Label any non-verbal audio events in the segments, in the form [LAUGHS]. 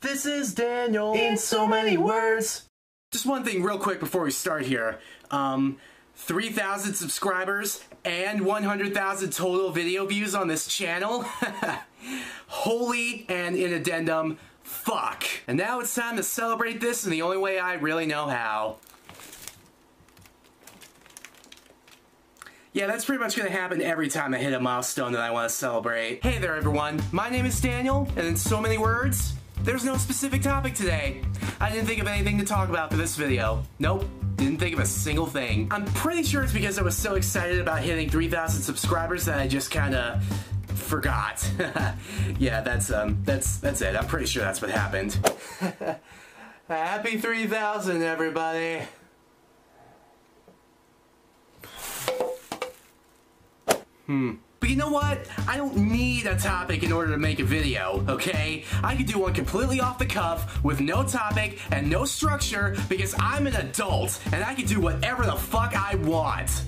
This is Daniel in so many words. Just one thing real quick before we start here. Um, 3,000 subscribers and 100,000 total video views on this channel. [LAUGHS] Holy and in addendum, fuck. And now it's time to celebrate this in the only way I really know how. Yeah, that's pretty much gonna happen every time I hit a milestone that I want to celebrate. Hey there everyone, my name is Daniel, and in so many words, there's no specific topic today. I didn't think of anything to talk about for this video. Nope, didn't think of a single thing. I'm pretty sure it's because I was so excited about hitting 3,000 subscribers that I just kinda forgot. [LAUGHS] yeah, that's um, that's that's it. I'm pretty sure that's what happened. [LAUGHS] Happy 3,000, everybody. Hmm. But you know what? I don't need a topic in order to make a video, okay? I can do one completely off the cuff with no topic and no structure because I'm an adult and I can do whatever the fuck I want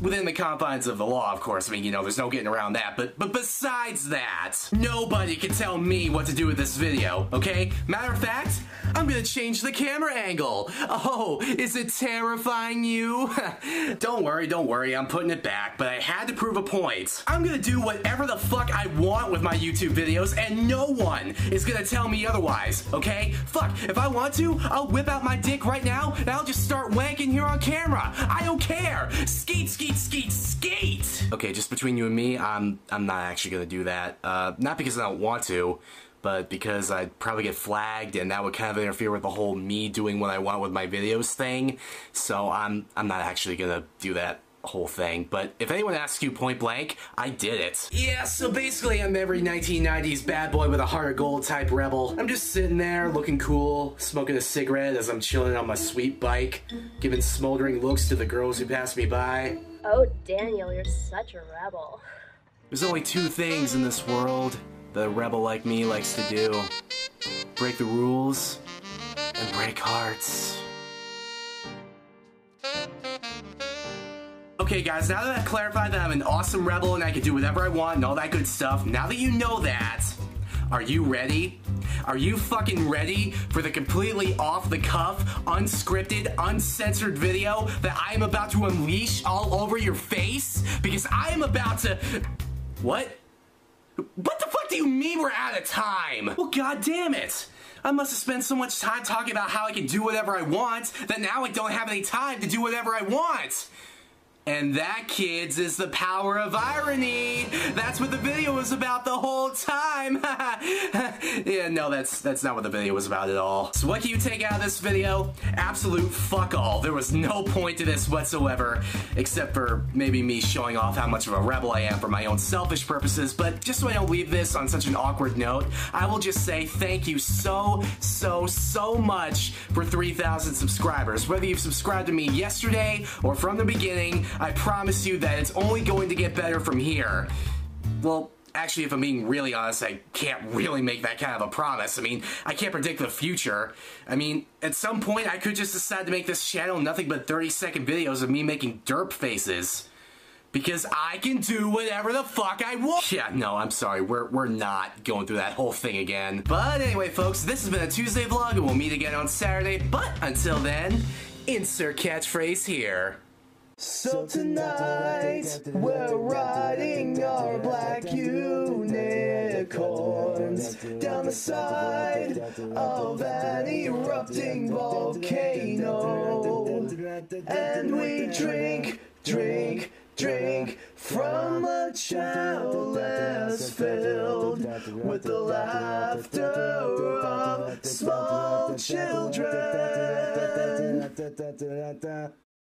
within the confines of the law, of course. I mean, you know, there's no getting around that. But but besides that, nobody can tell me what to do with this video, okay? Matter of fact, I'm gonna change the camera angle. Oh, is it terrifying you? [LAUGHS] don't worry, don't worry, I'm putting it back, but I had to prove a point. I'm gonna do whatever the fuck I want with my YouTube videos, and no one is gonna tell me otherwise, okay? Fuck, if I want to, I'll whip out my dick right now, and I'll just start wanking here on camera. I don't care. Skeet, skeet, skeet, skeet! Okay, just between you and me, I'm, I'm not actually gonna do that. Uh, not because I don't want to, but because I'd probably get flagged and that would kind of interfere with the whole me doing what I want with my videos thing. So I'm I'm not actually gonna do that whole thing. But if anyone asks you point blank, I did it. Yeah, so basically I'm every 1990s bad boy with a heart of gold type rebel. I'm just sitting there looking cool, smoking a cigarette as I'm chilling on my sweet bike, giving smoldering looks to the girls who pass me by. Oh, Daniel, you're such a rebel. There's only two things in this world that a rebel like me likes to do. Break the rules and break hearts. Okay guys, now that I've clarified that I'm an awesome rebel and I can do whatever I want and all that good stuff, now that you know that, are you ready? Are you fucking ready for the completely off the cuff, unscripted, uncensored video that I am about to unleash all over your face? Because I am about to... What? What the fuck do you mean we're out of time? Well, god damn it. I must have spent so much time talking about how I can do whatever I want that now I don't have any time to do whatever I want. And that, kids, is the power of irony. That's what the video was about the whole time. [LAUGHS] yeah, no, that's that's not what the video was about at all. So what can you take out of this video? Absolute fuck all. There was no point to this whatsoever, except for maybe me showing off how much of a rebel I am for my own selfish purposes. But just so I don't leave this on such an awkward note, I will just say thank you so, so, so much for 3,000 subscribers. Whether you've subscribed to me yesterday or from the beginning, I promise you that it's only going to get better from here. Well, actually, if I'm being really honest, I can't really make that kind of a promise. I mean, I can't predict the future. I mean, at some point, I could just decide to make this channel nothing but 30 second videos of me making derp faces. Because I can do whatever the fuck I want. Yeah, no, I'm sorry. We're, we're not going through that whole thing again. But anyway, folks, this has been a Tuesday vlog, and we'll meet again on Saturday. But until then, insert catchphrase here. So tonight we're riding our black unicorns down the side of an erupting volcano. And we drink, drink, drink from a chalice filled with the laughter of small children.